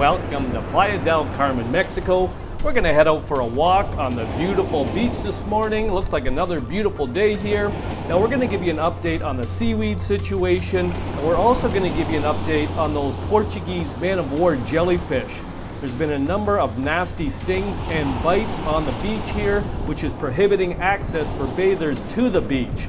Welcome to Playa del Carmen, Mexico. We're going to head out for a walk on the beautiful beach this morning. Looks like another beautiful day here. Now we're going to give you an update on the seaweed situation. And we're also going to give you an update on those Portuguese man of war jellyfish. There's been a number of nasty stings and bites on the beach here, which is prohibiting access for bathers to the beach.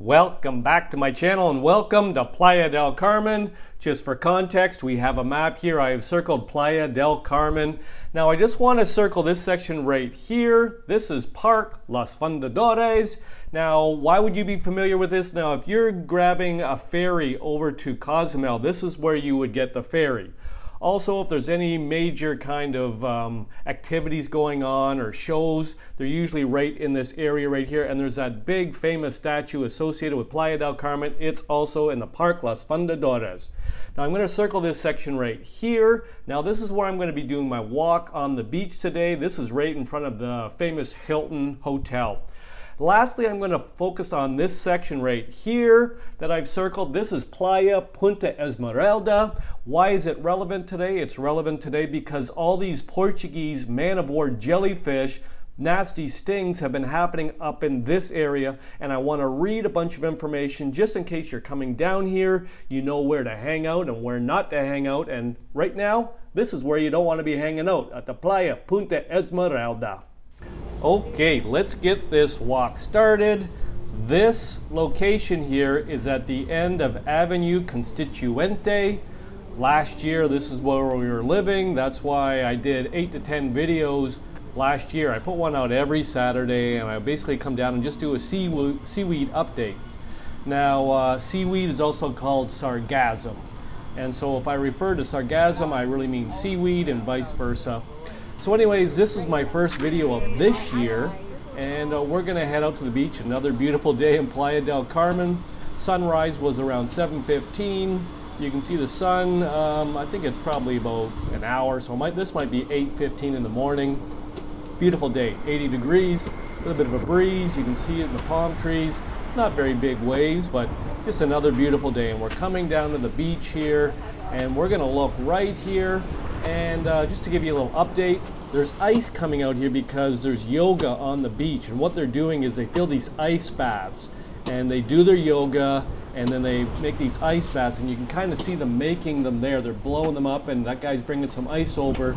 Welcome back to my channel and welcome to Playa del Carmen. Just for context, we have a map here. I have circled Playa del Carmen. Now I just want to circle this section right here. This is Park Las Fundadores. Now, why would you be familiar with this? Now, if you're grabbing a ferry over to Cozumel, this is where you would get the ferry. Also, if there's any major kind of um, activities going on or shows, they're usually right in this area right here. And there's that big famous statue associated with Playa del Carmen. It's also in the Park Las Fundadores. Now I'm going to circle this section right here. Now this is where I'm going to be doing my walk on the beach today. This is right in front of the famous Hilton Hotel. Lastly, I'm going to focus on this section right here that I've circled. This is Playa Punta Esmeralda. Why is it relevant today? It's relevant today because all these Portuguese man-of-war jellyfish nasty stings have been happening up in this area and I want to read a bunch of information just in case you're coming down here you know where to hang out and where not to hang out and right now this is where you don't want to be hanging out at the Playa Punta Esmeralda. Okay, let's get this walk started. This location here is at the end of Avenue Constituente. Last year, this is where we were living. That's why I did eight to 10 videos last year. I put one out every Saturday and I basically come down and just do a seaweed, update. Now, uh, seaweed is also called sargassum. And so if I refer to sargassum, I really mean seaweed and vice versa. So anyways, this is my first video of this year, and uh, we're gonna head out to the beach. Another beautiful day in Playa del Carmen. Sunrise was around 7.15. You can see the sun, um, I think it's probably about an hour, so might, this might be 8.15 in the morning. Beautiful day, 80 degrees, a little bit of a breeze. You can see it in the palm trees. Not very big waves, but just another beautiful day. And we're coming down to the beach here, and we're gonna look right here and uh, just to give you a little update, there's ice coming out here because there's yoga on the beach. And what they're doing is they fill these ice baths and they do their yoga and then they make these ice baths and you can kind of see them making them there. They're blowing them up and that guy's bringing some ice over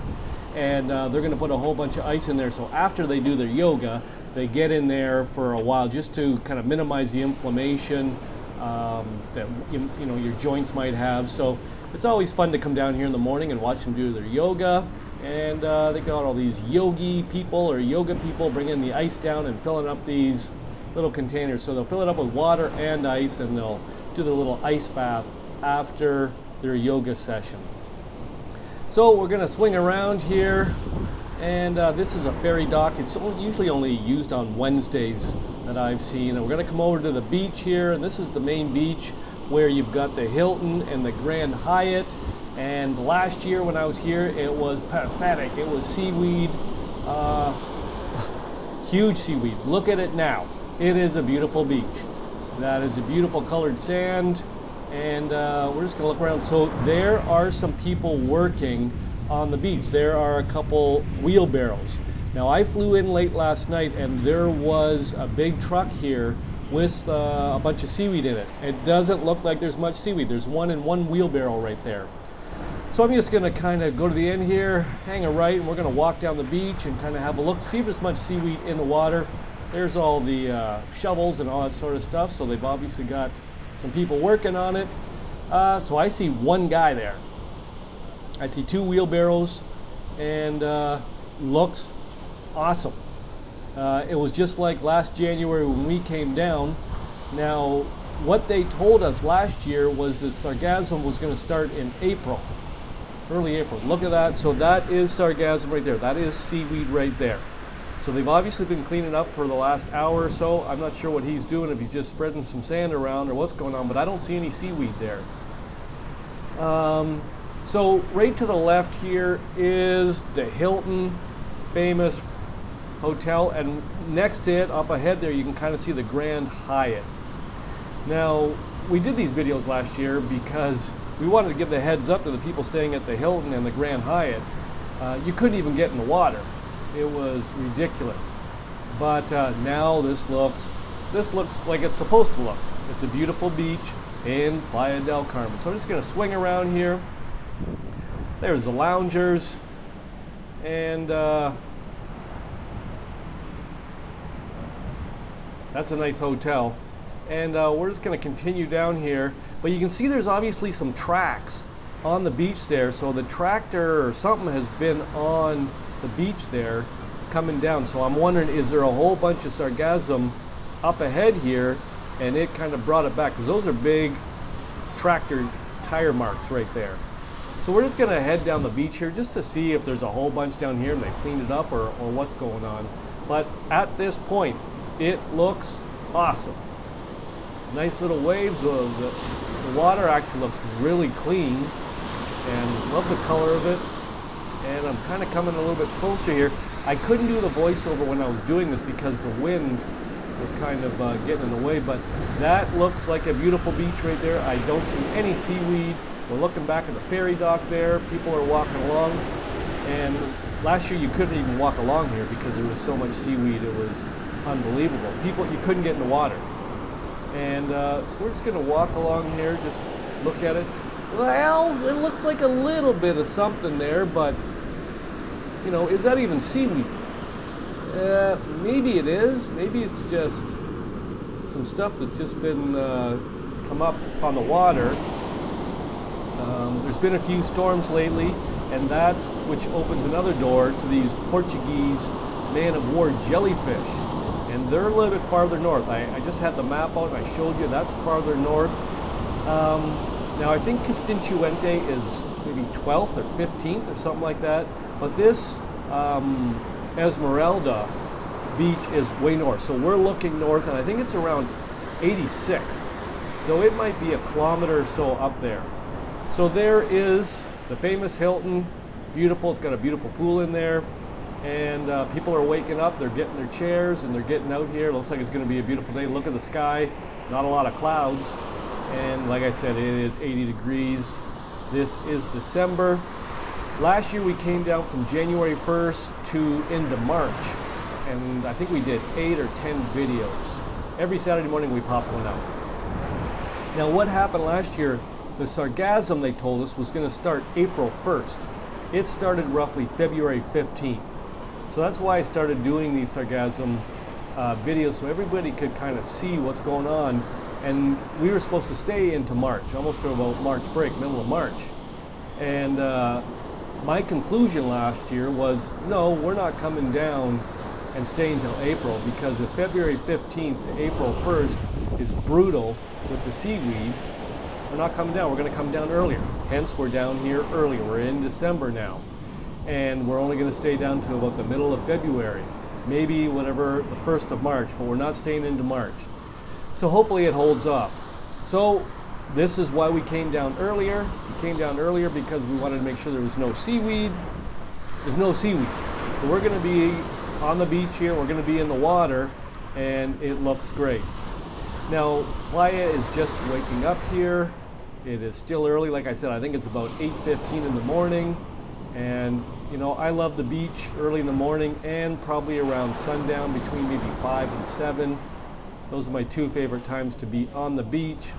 and uh, they're going to put a whole bunch of ice in there. So after they do their yoga, they get in there for a while just to kind of minimize the inflammation um, that you, you know your joints might have. So it's always fun to come down here in the morning and watch them do their yoga. And uh, they got all these yogi people or yoga people bringing the ice down and filling up these little containers. So they'll fill it up with water and ice and they'll do their little ice bath after their yoga session. So we're gonna swing around here and uh, this is a ferry dock. It's usually only used on Wednesdays that I've seen. And we're gonna come over to the beach here and this is the main beach where you've got the Hilton and the Grand Hyatt. And last year when I was here, it was pathetic. It was seaweed, uh, huge seaweed. Look at it now. It is a beautiful beach. That is a beautiful colored sand. And uh, we're just gonna look around. So there are some people working on the beach. There are a couple wheelbarrows. Now I flew in late last night and there was a big truck here with uh, a bunch of seaweed in it. It doesn't look like there's much seaweed. There's one in one wheelbarrow right there. So I'm just gonna kind of go to the end here, hang a right, and we're gonna walk down the beach and kind of have a look, see if there's much seaweed in the water. There's all the uh, shovels and all that sort of stuff, so they've obviously got some people working on it. Uh, so I see one guy there. I see two wheelbarrows, and uh, looks awesome. Uh, it was just like last January when we came down. Now, what they told us last year was that sargassum was going to start in April, early April. Look at that. So that is sargassum right there. That is seaweed right there. So they've obviously been cleaning up for the last hour or so. I'm not sure what he's doing, if he's just spreading some sand around or what's going on, but I don't see any seaweed there. Um, So right to the left here is the Hilton famous hotel and next to it up ahead there you can kind of see the Grand Hyatt. Now we did these videos last year because we wanted to give the heads up to the people staying at the Hilton and the Grand Hyatt. Uh, you couldn't even get in the water. It was ridiculous. But uh, now this looks this looks like it's supposed to look. It's a beautiful beach in Playa del Carmen. So I'm just going to swing around here. There's the loungers and uh, that's a nice hotel. And uh, we're just going to continue down here. But you can see there's obviously some tracks on the beach there. So the tractor or something has been on the beach there coming down. So I'm wondering, is there a whole bunch of sargassum up ahead here and it kind of brought it back because those are big tractor tire marks right there. So we're just gonna head down the beach here just to see if there's a whole bunch down here and they cleaned it up or, or what's going on. But at this point, it looks awesome. Nice little waves. Uh, the, the water actually looks really clean and love the color of it. And I'm kind of coming a little bit closer here. I couldn't do the voiceover when I was doing this because the wind was kind of uh, getting in the way, but that looks like a beautiful beach right there. I don't see any seaweed. We're looking back at the ferry dock there. People are walking along. And last year you couldn't even walk along here because there was so much seaweed. It was unbelievable. People, you couldn't get in the water. And uh, so we're just going to walk along here, just look at it. Well, it looks like a little bit of something there, but you know, is that even seaweed? Uh, maybe it is. Maybe it's just some stuff that's just been uh, come up on the water. Um, there's been a few storms lately, and that's which opens another door to these Portuguese man of war jellyfish. And they're a little bit farther north. I, I just had the map out and I showed you that's farther north. Um, now I think Constituente is maybe 12th or 15th or something like that. But this um, Esmeralda beach is way north. So we're looking north, and I think it's around 86. So it might be a kilometer or so up there. So there is the famous Hilton. Beautiful. It's got a beautiful pool in there. And uh, people are waking up. They're getting their chairs and they're getting out here. Looks like it's going to be a beautiful day. Look at the sky. Not a lot of clouds. And like I said, it is 80 degrees. This is December. Last year we came down from January 1st to into March, and I think we did eight or 10 videos. Every Saturday morning we popped one out. Now what happened last year, the sargassum they told us was going to start April 1st. It started roughly February 15th. So that's why I started doing these sargassum uh, videos so everybody could kind of see what's going on. And we were supposed to stay into March, almost to about March break, middle of March. And uh, my conclusion last year was no, we're not coming down and staying until April because if February 15th to April 1st is brutal with the seaweed, we're not coming down. We're going to come down earlier. Hence, we're down here earlier. We're in December now. And we're only going to stay down to about the middle of February. Maybe whatever, the 1st of March, but we're not staying into March. So hopefully it holds off. So this is why we came down earlier. We came down earlier because we wanted to make sure there was no seaweed. There's no seaweed. So we're going to be on the beach here. We're going to be in the water and it looks great. Now, Playa is just waking up here. It is still early. Like I said, I think it's about 8.15 in the morning. And, you know, I love the beach early in the morning and probably around sundown between maybe 5 and 7. Those are my two favorite times to be on the beach.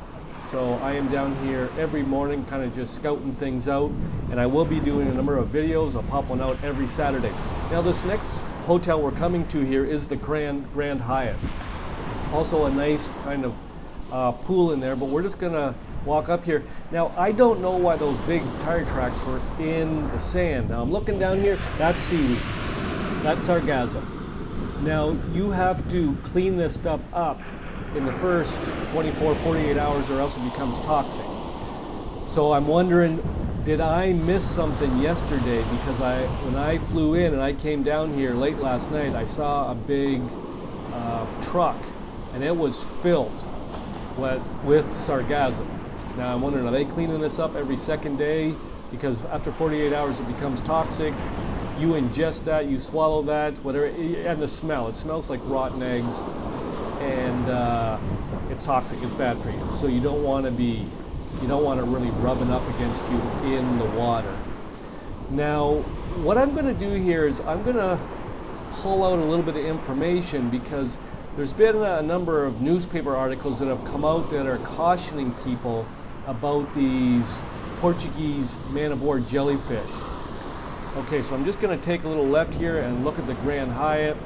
So I am down here every morning kind of just scouting things out and I will be doing a number of videos. I'll pop one out every Saturday. Now this next hotel we're coming to here is the Grand, Grand Hyatt. Also a nice kind of uh, pool in there, but we're just gonna walk up here. Now I don't know why those big tire tracks were in the sand. Now I'm looking down here, that's seaweed. That's sargassum. Now you have to clean this stuff up in the first 24, 48 hours or else it becomes toxic. So I'm wondering, did I miss something yesterday? Because I, when I flew in and I came down here late last night, I saw a big uh, truck and it was filled with, with sargassum. Now I'm wondering, are they cleaning this up every second day? because after 48 hours it becomes toxic. You ingest that, you swallow that, whatever, and the smell. It smells like rotten eggs, and uh, it's toxic. It's bad for you. So you don't want to be, you don't want to really rubbing up against you in the water. Now, what I'm going to do here is I'm going to pull out a little bit of information because there's been a number of newspaper articles that have come out that are cautioning people about these Portuguese man of war jellyfish. Okay, so I'm just going to take a little left here and look at the Grand Hyatt.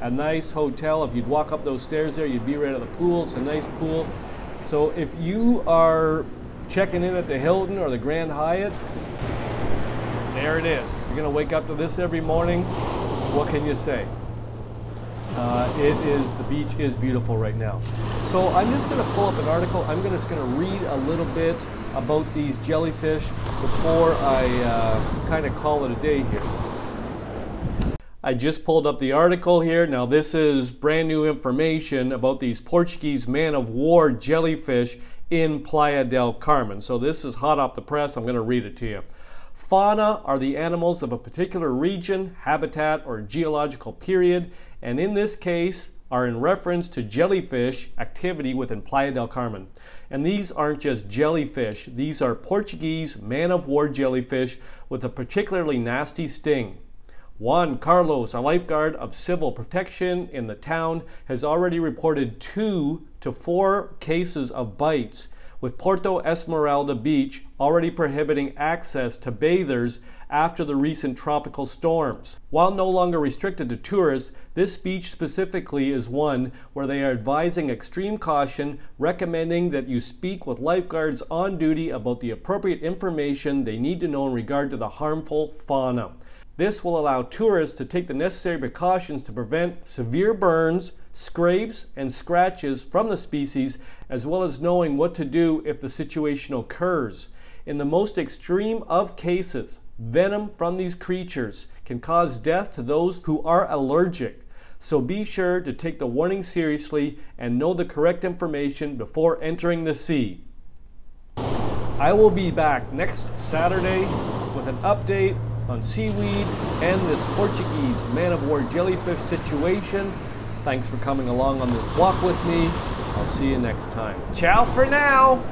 A nice hotel. If you'd walk up those stairs there, you'd be right at the pool. It's a nice pool. So if you are checking in at the Hilton or the Grand Hyatt, there it is. You're going to wake up to this every morning. What can you say? Uh, it is, the beach is beautiful right now. So I'm just going to pull up an article. I'm just going to read a little bit about these jellyfish before I uh, kind of call it a day here. I just pulled up the article here. Now this is brand new information about these Portuguese man of war jellyfish in Playa del Carmen. So this is hot off the press. I'm going to read it to you. Fauna are the animals of a particular region, habitat, or geological period, and in this case are in reference to jellyfish activity within Playa del Carmen. And these aren't just jellyfish, these are Portuguese man-of-war jellyfish with a particularly nasty sting. Juan Carlos, a lifeguard of civil protection in the town, has already reported two to four cases of bites with Punta Esmeralda Beach already prohibiting access to bathers after the recent tropical storms. While no longer restricted to tourists, this beach specifically is one where they are advising extreme caution, recommending that you speak with lifeguards on duty about the appropriate information they need to know in regard to the harmful fauna. This will allow tourists to take the necessary precautions to prevent severe burns, scrapes, and scratches from the species, as well as knowing what to do if the situation occurs. In the most extreme of cases, venom from these creatures can cause death to those who are allergic. So be sure to take the warning seriously and know the correct information before entering the sea. I will be back next Saturday with an update on seaweed and this Portuguese man of war jellyfish situation. Thanks for coming along on this walk with me. I'll see you next time. Ciao for now.